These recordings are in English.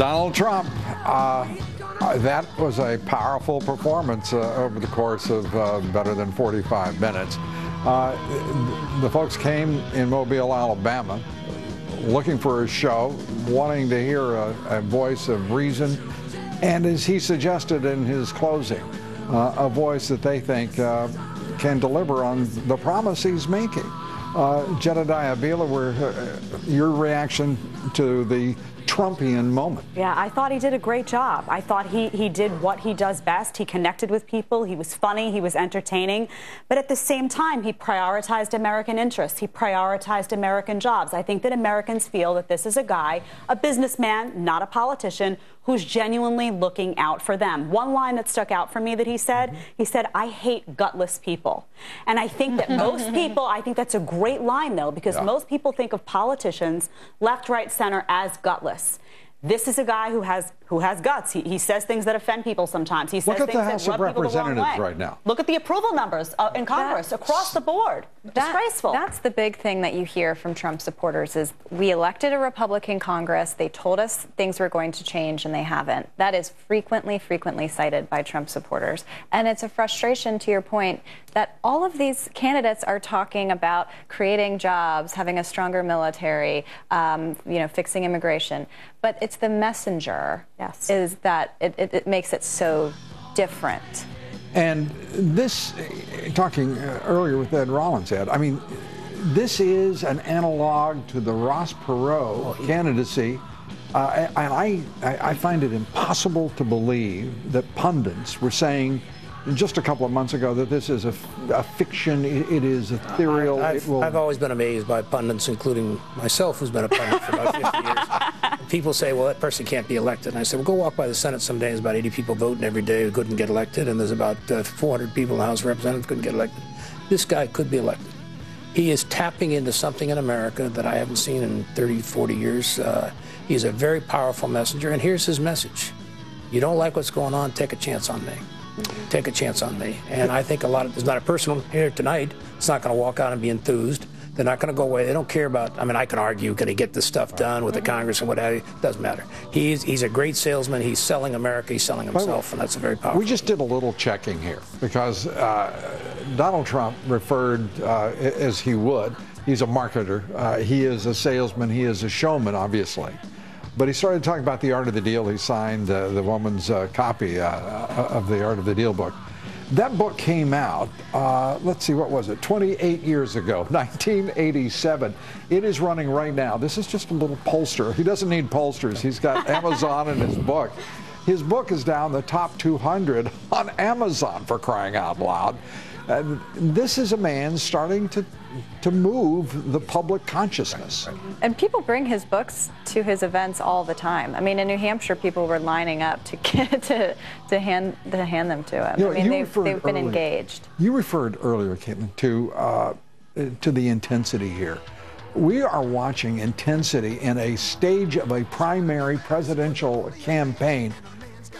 Donald Trump. Uh, uh, that was a powerful performance uh, over the course of uh, better than 45 minutes. Uh, the folks came in Mobile, Alabama, looking for a show, wanting to hear a, a voice of reason, and as he suggested in his closing, uh, a voice that they think can deliver on the promise he's making. Jedediah Bila, your reaction to the Trumpian moment. Yeah, I thought he did a great job. I thought he, he did what he does best. He connected with people. He was funny. He was entertaining. But at the same time, he prioritized American interests. He prioritized American jobs. I think that Americans feel that this is a guy, a businessman, not a politician, who's genuinely looking out for them. One line that stuck out for me that he said, mm-hmm. he said, I hate gutless people. And I think that most people, I think that's a great line though, because yeah. most people think of politicians, left, right, center, as gutless. This is a guy who has who has guts. He, he says things that offend people sometimes. He says Look at things the House that of Representatives right now. Look at the approval numbers uh, in Congress that's, across the board. That, Disgraceful. That's the big thing that you hear from Trump supporters is we elected a Republican Congress. They told us things were going to change and they haven't. That is frequently, frequently cited by Trump supporters. And it's a frustration to your point that all of these candidates are talking about creating jobs, having a stronger military, um, you know, fixing immigration. But it's the messenger yes. is that it, it, it makes it so different. And this, talking uh, earlier with Ed Rollins, Ed, I mean, this is an analog to the Ross Perot oh, candidacy. Uh, and I, I find it impossible to believe that pundits were saying just a couple of months ago that this is a, a fiction, it, it is ethereal. I've, will... I've, always been amazed by pundits, including myself, who's been a pundit for about 50 years. People say, well, that person can't be elected. And I said, well, go walk by the Senate some There's about 80 people voting every day who couldn't get elected, and there's about uh, 400 people in the House of Representatives couldn't get elected. This guy could be elected. He is tapping into something in America that I haven't seen in 30, 40 years. Uh, he's a very powerful messenger, and here's his message. You don't like what's going on, take a chance on me take a chance on me. And I think a lot of there's not a person here tonight that's not going to walk out and be enthused. They're not going to go away. They don't care about. I mean, I can argue, can he get this stuff done with the Congress and what have you? Doesn't matter. He's he's a great salesman. He's selling America. He's selling himself, and that's a very powerful. We just did a little checking here because uh, Donald Trump referred uh, as he would. He's a marketer. Uh, he is a salesman. He is a showman, obviously. But he started talking about the art of the deal. He signed uh, the woman's uh, copy uh, uh, of the art of the deal book. That book came out, uh, let's see, what was it, 28 years ago, 1987. It is running right now. This is just a little pollster. He doesn't need pollsters. He's got Amazon in his book. His book is down the top 200 on Amazon for crying out loud. And this is a man starting to to move the public consciousness. And people bring his books to his events all the time. I mean, in New Hampshire, people were lining up to get to, to hand to hand them to him. You know, I mean, they've, they've been engaged. You referred earlier, Caitlin, to uh, to the intensity here. We are watching intensity in a stage of a primary presidential campaign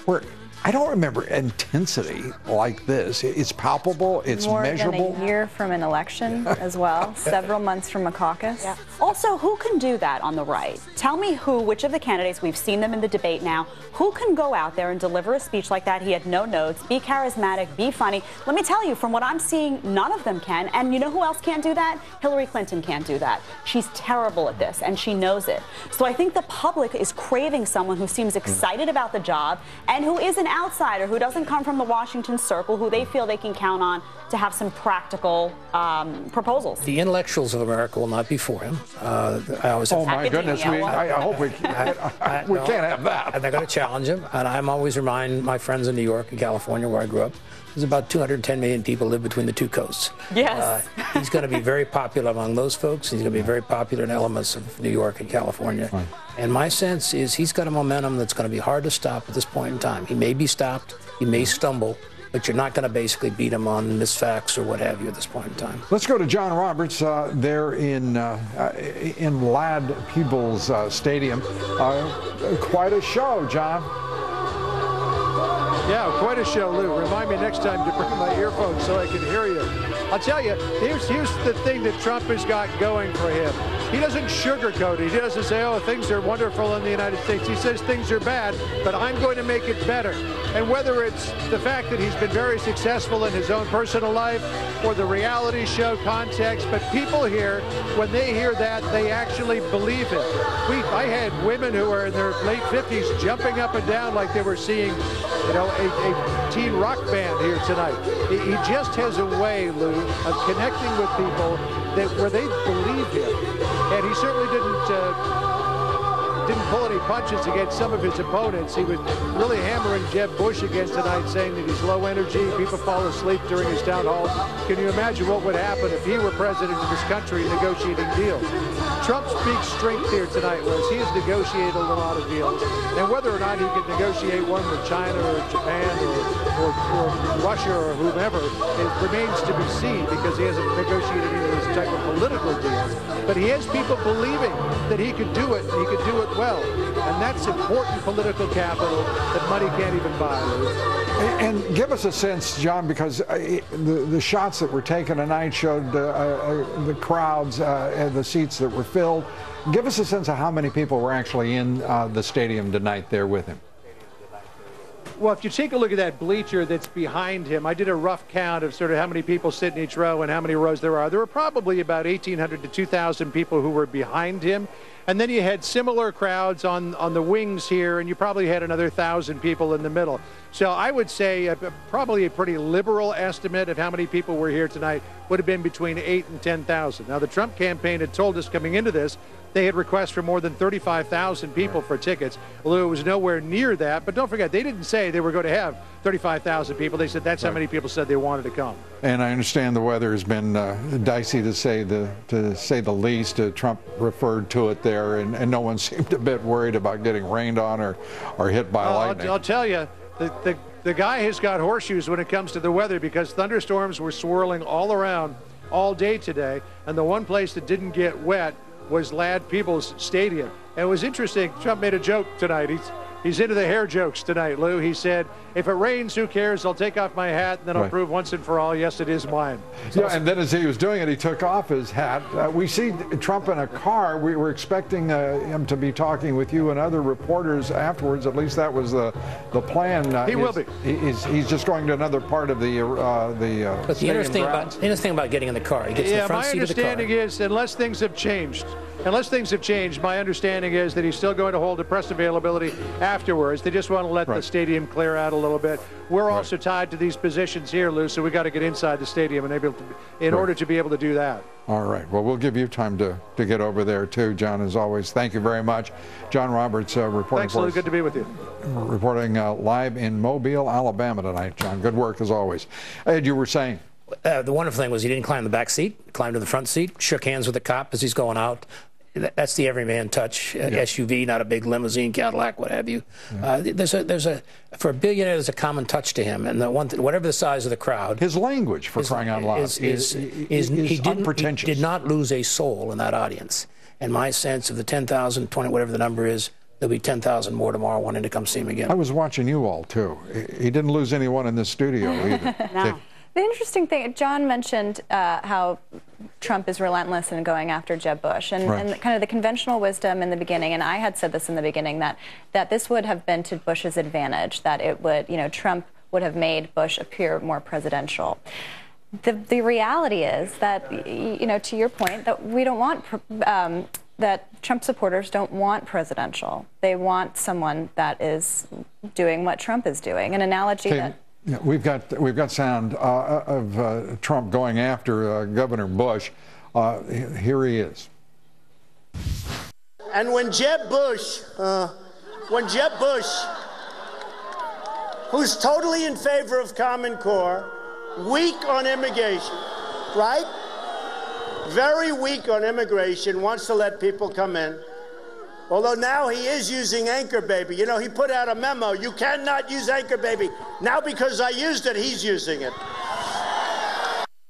where I don't remember intensity like this. It's palpable, it's More measurable. Than a year from an election as well, several months from a caucus. Yeah. Also, who can do that on the right? Tell me who, which of the candidates, we've seen them in the debate now, who can go out there and deliver a speech like that? He had no notes, be charismatic, be funny. Let me tell you, from what I'm seeing, none of them can. And you know who else can't do that? Hillary Clinton can't do that. She's terrible at this, and she knows it. So I think the public is craving someone who seems excited about the job and who isn't outsider who doesn't come from the Washington circle, who they feel they can count on to have some practical um, proposals. The intellectuals of America will not be for him. Uh, I always oh my goodness, we, I, I, hope we, I, I, we no, can't have that. And they're going to challenge him. And I'm always remind my friends in New York and California, where I grew up, there's about 210 million people live between the two coasts. Yes. Uh, he's going to be very popular among those folks. He's going to be very popular in elements of New York and California. Right. And my sense is he's got a momentum that's going to be hard to stop at this point in time. He may be stopped, he may stumble, but you're not going to basically beat him on misfacts or what have you at this point in time. Let's go to John Roberts uh, there in uh, uh in Ladd Peebles uh, Stadium. Uh, quite a show, John. Yeah, quite a show, Lou. Remind me next time to bring my earphones so I can hear you. I'll tell you, here's, here's the thing that Trump has got going for him. He doesn't sugarcoat it. He doesn't say, oh, things are wonderful in the United States. He says things are bad, but I'm going to make it better. And whether it's the fact that he's been very successful in his own personal life or the reality show context, but people here, when they hear that, they actually believe it. We, I had women who were in their late 50s jumping up and down like they were seeing, you know, a, a teen rock band here tonight. He, he just has a way, Lou, of connecting with people that where they believe him. And he certainly didn't uh, didn't pull any punches against some of his opponents. He was really hammering Jeb Bush again tonight, saying that he's low energy. People fall asleep during his town halls. Can you imagine what would happen if he were president of this country negotiating deals? Trump's big strength here tonight was he has negotiated a lot of deals. And whether or not he could negotiate one with China or Japan or, or, or Russia or whomever, it remains to be seen because he hasn't negotiated any of those type of political deals. But he has people believing that he could do it, he could do it well. And that's important political capital that money can't even buy, And, give us a sense, John, because uh, the, the shots that were taken tonight showed uh, uh, the crowds and the seats that were filled. Give us a sense of how many people were actually in the stadium tonight there with him. Well, if you take a look at that bleacher that's behind him, I did a rough count of sort of how many people sit in each row and how many rows there are. There were probably about 1,800 to 2,000 people who were behind him. And then you had similar crowds on, on the wings here, and you probably had another 1,000 people in the middle. So I would say a, probably a pretty liberal estimate of how many people were here tonight would have been between 8 and 10,000. Now, the Trump campaign had told us coming into this they had requests for more than 35,000 people for tickets. Lou, it was nowhere near that. But don't forget, they didn't say they were going to have 35,000 people. They said that's right. how many people said they wanted to come. And I understand the weather has been uh, dicey to say the to say the least. Uh, Trump referred to it there, and, and, no one seemed a bit worried about getting rained on or, or hit by lightning. I'll, I'll tell you, the, the, the guy has got horseshoes when it comes to the weather because thunderstorms were swirling all around all day today, and the one place that didn't get wet was Ladd Peebles Stadium. And it was interesting. Trump made a joke tonight. He's He's into the hair jokes tonight, Lou. He said, if it rains, who cares? I'll take off my hat, and then I'll prove once and for all, yes, it is mine. So yeah, and then as he was doing it, he took off his hat. Uh, we see Trump in a car. We were expecting uh, him to be talking with you and other reporters afterwards. At least that was the the plan. Uh, he will be. He's, he's just going to another part of the uh, the. Uh, but the interesting about, interesting about getting in the car, he gets yeah, the front seat of the car. my understanding is, unless things have changed, unless things have changed, my understanding is that he's still going to hold a press availability afterwards. They just want to let right. the stadium clear out a little bit. We're right. also tied to these positions here, Lou, so we got to get inside the stadium and able to, in right. order to be able to do that. All right. Well, we'll give you time to, to get over there too, John. As always, thank you very much, John Roberts, uh, reporting. Thanks, Lou. Good to be with you. Reporting uh, live in Mobile, Alabama tonight, John. Good work as always. Ed, you were saying. Uh, the wonderful thing was he didn't climb the back seat, climbed to the front seat, shook hands with the cop as he's going out that's the everyman touch. Uh, yeah. SUV, not a big limousine, Cadillac, what have you. Yeah. Uh, there's a there's a for a billionaire, there's a common touch to him, and the one th- whatever the size of the crowd, his language for is, crying out loud is, is, is, is he didn't, He did not lose a soul in that audience. And my sense of the 10,000, 20, whatever the number is, there'll be 10,000 more tomorrow wanting to come see him again. I was watching you all too. He didn't lose anyone in the studio either. no. The interesting thing, John mentioned uh, how Trump is relentless in going after Jeb Bush, and, right. and, kind of the conventional wisdom in the beginning. And I had said this in the beginning that that this would have been to Bush's advantage. That it would, you know, Trump would have made Bush appear more presidential. The the reality is that, you know, to your point, that we don't want. Um, that Trump supporters don't want presidential. They want someone that is doing what Trump is doing. An analogy that yeah, we've got we've got sound uh, of uh, Trump going after uh, Governor Bush. Uh, here he is. And when Jeb Bush, uh, when Jeb Bush, who's totally in favor of Common Core, weak on immigration, right? Very weak on immigration, wants to let people come in. Although now he is using Anchor Baby. You know, he put out a memo you cannot use Anchor Baby. Now, because I used it, he's using it.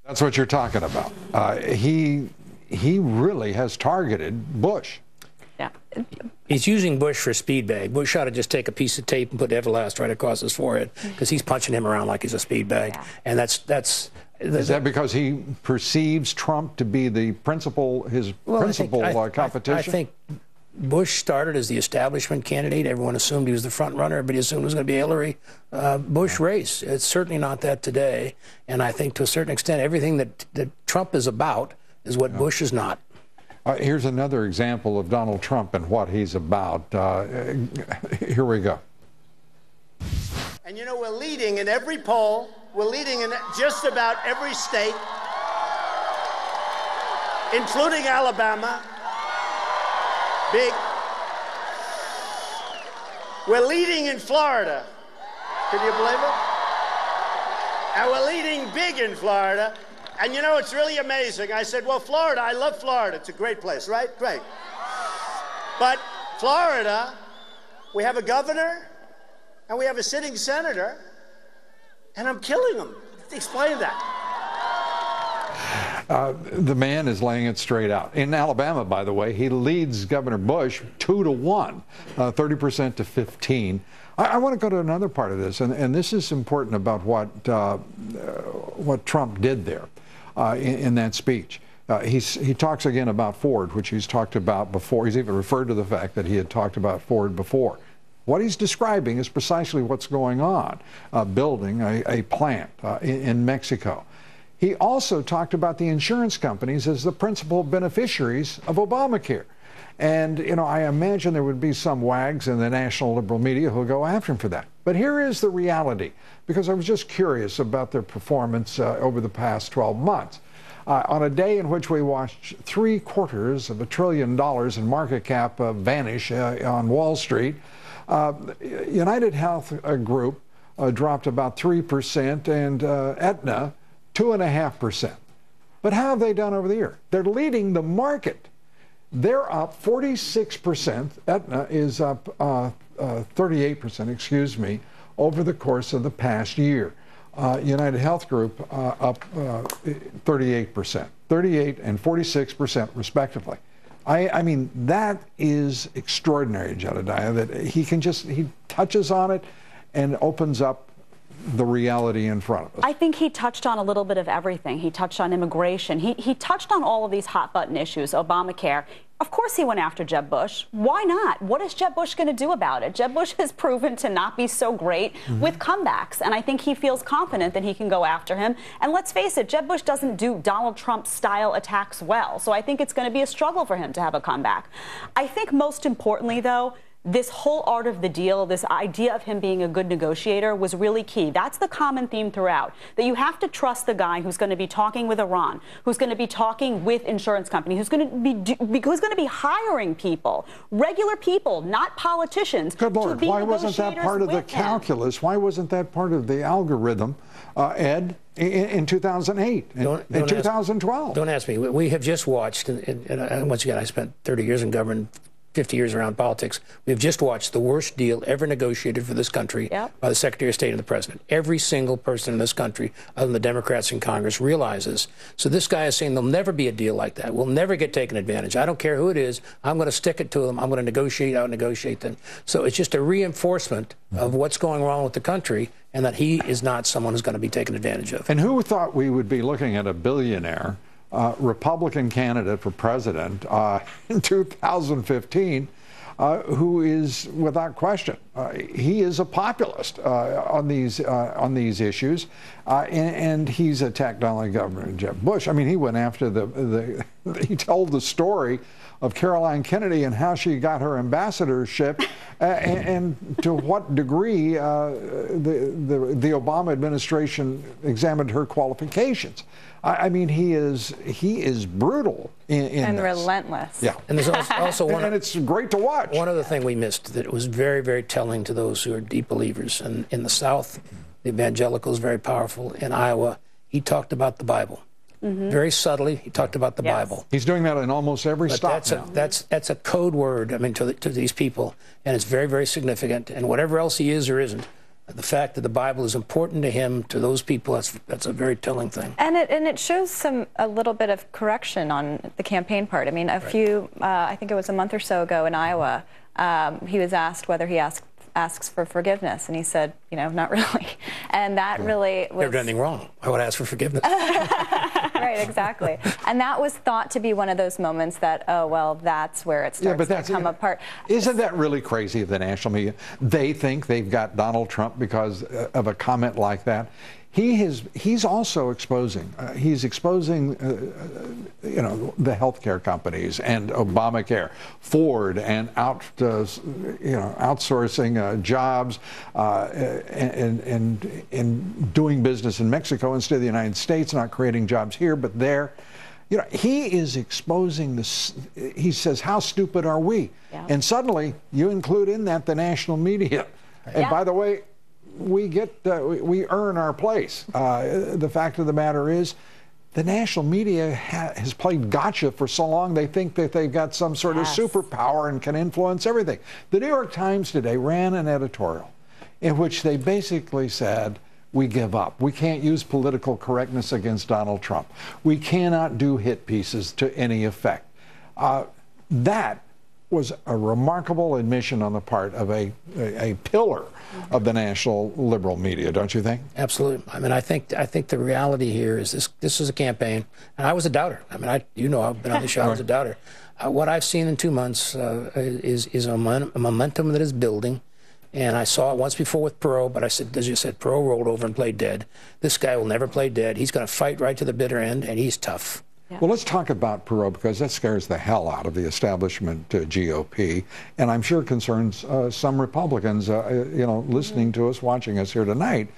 That's what you're talking about. Uh, he, he really has targeted Bush. Yeah. He's using Bush for a speed bag. Bush ought to just take a piece of tape and put Everlast right across his forehead because he's punching him around like he's a speed bag. Yeah. And that's, that's Is that because he perceives Trump to be the principal, his Well, I principal think- I- uh, competition? I, I think Bush started as the establishment candidate. Everyone assumed he was the front runner. Everybody assumed it was going to be a Hillary uh, Bush race. It's certainly not that today. And I think to a certain extent, everything that, that Trump is about is what Bush is not. Uh, here's another example of Donald Trump and what he's about. Uh, here we go. And you know, we're leading in every poll, we're leading in just about every state, including Alabama. Big. We're leading in Florida. Can you believe it? And we're leading big in Florida. And you know, it's really amazing. I said, well, Florida, I love Florida. It's a great place, right? Great. But Florida, we have a governor and we have a sitting senator, and I'm killing them. Explain that. Uh, the man is laying it straight out. In Alabama, by the way, he leads Governor Bush two to one, uh, 30% to 15. I, I want to go to another part of this, and, and this is important about what uh, what Trump did there uh, in, in, that speech. Uh, he talks again about Ford, which he's talked about before. He's even referred to the fact that he had talked about Ford before. What he's describing is precisely what's going on, uh, building a, a plant uh, in, in Mexico. He also talked about the insurance companies as the principal beneficiaries of Obamacare. And, you know, I imagine there would be some wags in the national liberal media who'll go after him for that. But here is the reality, because I was just curious about their performance uh, over the past 12 months. Uh, on a day in which we watched three quarters of a trillion dollars in market cap uh, vanish uh, on Wall Street, uh, United Health uh, Group dropped about 3%, and Aetna, 2.5%. But how have they done over the year? They're leading the market. They're up 46%. Aetna is up uh, uh, 38%, excuse me, over the course of the past year. Uh, United Health Group uh, up 38%, uh, 38 and 46% respectively. I, I, mean, that is extraordinary, Jedediah, that he can just, he touches on it and opens up the reality in front of us. I think he touched on a little bit of everything. He touched on immigration. He, he touched on all of these hot button issues, Obamacare. Of course, he went after Jeb Bush. Why not? What is Jeb Bush going to do about it? Jeb Bush has proven to not be so great mm-hmm. with comebacks, and I think he feels confident that he can go after him. And let's face it, Jeb Bush doesn't do Donald Trump style attacks well, so I think it's going to be a struggle for him to have a comeback. I think most importantly, though, this whole art of the deal, this idea of him being a good negotiator was really key. That's the common theme throughout. That you have to trust the guy who's going to be talking with Iran, who's going to be talking with insurance companies, who's going to be who's going to be hiring people, regular people, not politicians. Good Lord, why wasn't that part of the calculus? Him? Why wasn't that part of the algorithm, uh, Ed? In, in 2008, in, don't, don't in 2012. Ask, don't ask me. We have just watched, and, and, and once again, I spent 30 years in government 50 years around politics, we've just watched the worst deal ever negotiated for this country yep. by the Secretary of State and the President. Every single person in this country, other than the Democrats in Congress, realizes. So this guy is saying there'll never be a deal like that. We'll never get taken advantage. I don't care who it is. I'm going to stick it to them. I'm going to negotiate, out negotiate them. So it's just a reinforcement of what's going wrong with the country and that he is not someone who's going to be taken advantage of. And who thought we would be looking at a billionaire? Uh, Republican candidate for president uh, in 2015. Uh, who is, without question, uh, he is a populist uh, on these uh, on these issues, and, and, he's attacked not only Governor Jeb Bush. I mean, he went after the, the he told the story of Caroline Kennedy and how she got her ambassadorship, and, and, to what degree uh, the, the the Obama administration examined her qualifications. I, I mean, he is he is brutal in, in and this. relentless. Yeah, and there's also, also one, and it's great to watch. One other thing we missed that was very very telling to those who are deep believers, and in the South, the evangelical is very powerful. In Iowa, he talked about the Bible. Mm-hmm. Very subtly, he talked about the yes. Bible. He's doing that in almost every but stop that's now. A, that's that's a code word. I mean, to the, to these people, and it's very very significant. And whatever else he is or isn't, the fact that the Bible is important to him, to those people, that's that's a very telling thing. And it and it shows some a little bit of correction on the campaign part. I mean, a right. few, uh, I think it was a month or so ago in Iowa, um, he was asked whether he asked asks for forgiveness. And he said, you know, not really. And that really was. Never done anything wrong. I would ask for forgiveness. right, exactly. And that was thought to be one of those moments that, oh, well, that's where it starts yeah, but that's, to come apart. Isn't that really crazy of the national media? They think they've got Donald Trump because uh, of a comment like that he has he's also exposing uh, he's exposing uh, uh, you know the healthcare companies and Obamacare, Ford and out uh, you know outsourcing uh, jobs uh, and, and and doing business in Mexico instead of the United States, not creating jobs here but there. You know, he is exposing this. He says, "How stupid are we?" Yeah. And suddenly, you include in that the national media. And yeah. by the way, we get uh, we earn our place. Uh, the fact of the matter is, the national media ha has played gotcha for so long they think that they've got some sort yes. of superpower and can influence everything. The New York Times today ran an editorial in which they basically said. We give up. We can't use political correctness against Donald Trump. We cannot do hit pieces to any effect. Uh, that was a remarkable admission on the part of a, a, a, pillar of the national liberal media, don't you think? Absolutely. I mean, I think I think the reality here is this: this is a campaign, and I was a doubter. I mean, I you know I've been on the show. I was a doubter. Uh, what I've seen in two months uh, is is a, a, momentum that is building, and I saw it once before with Perot, but I said, as you said, Perot rolled over and played dead. This guy will never play dead. He's going to fight right to the bitter end, and he's tough. Yeah. Well, let's talk about Perot because that scares the hell out of the establishment uh, GOP, and I'm sure concerns uh, some Republicans, uh, uh you know, listening mm -hmm. to us, watching us here tonight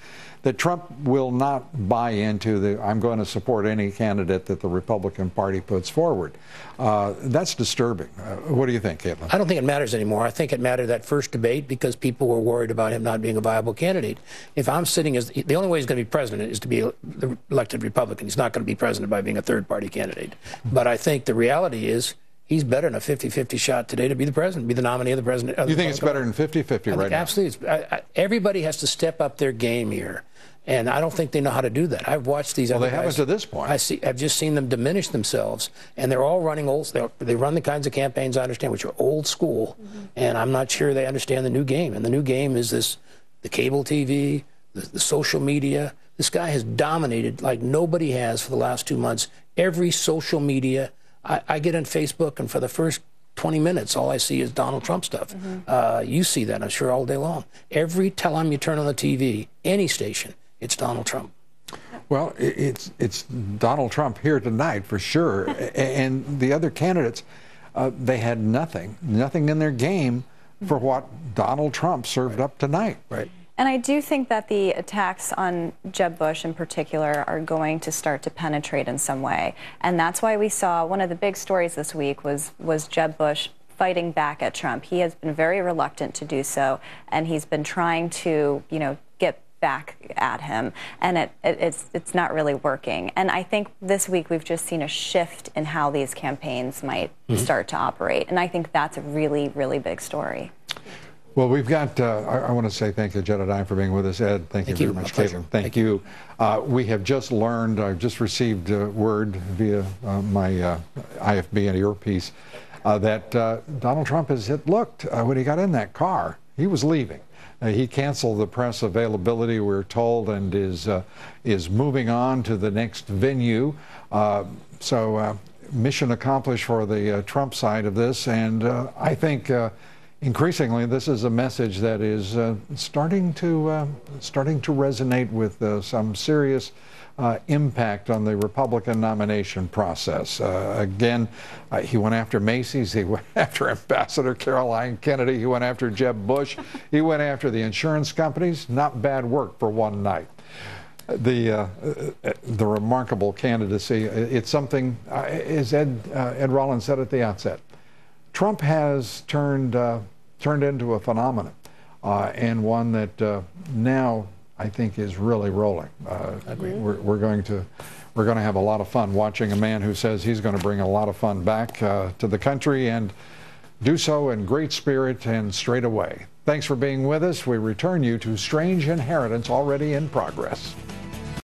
that Trump will not buy into the I'm going to support any candidate that the Republican Party puts forward. Uh, that's disturbing. Uh, what do you think, Caitlin? I don't think it matters anymore. I think it mattered that first debate because people were worried about him not being a viable candidate. If I'm sitting as the only way he's going to be president is to be the elected Republican. He's not going to be president by being a third party candidate. But I think the reality is he's better than a 50-50 shot today to be the president, be the nominee of the president. Of you think it's better than 50-50 right now? Absolutely. I, I, everybody has to step up their game here. And I don't think they know how to do that. I've watched these. Well, they haven't to this point. I see. I've just seen them diminish themselves, and they're all running old. They run the kinds of campaigns I understand, which are old school, mm-hmm. and I'm not sure they understand the new game. And the new game is this: the cable TV, the, the social media. This guy has dominated like nobody has for the last two months. Every social media. I, I get on Facebook, and for the first 20 minutes, all I see is Donald Trump stuff. Mm-hmm. Uh, you see that, I'm sure, all day long. Every time you turn on the TV, any station, it's Donald Trump. Well, it's it's Donald Trump here tonight for sure, and the other candidates, uh, they had nothing, nothing in their game for what Donald Trump served up tonight. Right. And I do think that the attacks on Jeb Bush in particular are going to start to penetrate in some way. And that's why we saw one of the big stories this week was, was Jeb Bush fighting back at Trump. He has been very reluctant to do so, and he's been trying to, you know, get back at him, and it, it, it's it's not really working. And I think this week we've just seen a shift in how these campaigns might mm-hmm. start to operate, and I think that's a really really big story. Well, we've got, uh, I, I, want to say thank you, Jedediah, for being with us. Ed, thank, thank you very much. Caitlin, thank, thank, you. Uh, we have just learned, I've just received uh, word via uh, my uh, IFB and your piece uh, that Donald Trump has hit, looked when he got in that car, he was leaving. Uh, he canceled the press availability, we're told, and is uh, is moving on to the next venue. Uh, so uh, mission accomplished for the uh, Trump side of this, and uh, I think increasingly this is a message that is starting to starting to resonate with some serious uh, impact on the Republican nomination process. Uh, again, uh, he went after Macy's, he went after Ambassador Caroline Kennedy, he went after Jeb Bush, he went after the insurance companies. Not bad work for one night. The uh, uh, the remarkable candidacy. It's something, uh, as Ed Ed Rollins said at the outset. Trump has turned turned into a phenomenon, and one that now I think is really rolling. Uh, we're, we're, going to we're going to have a lot of fun watching a man who says he's going to bring a lot of fun back uh, to the country and do so in great spirit and straight away. Thanks for being with us. We return you to Strange Inheritance already in progress.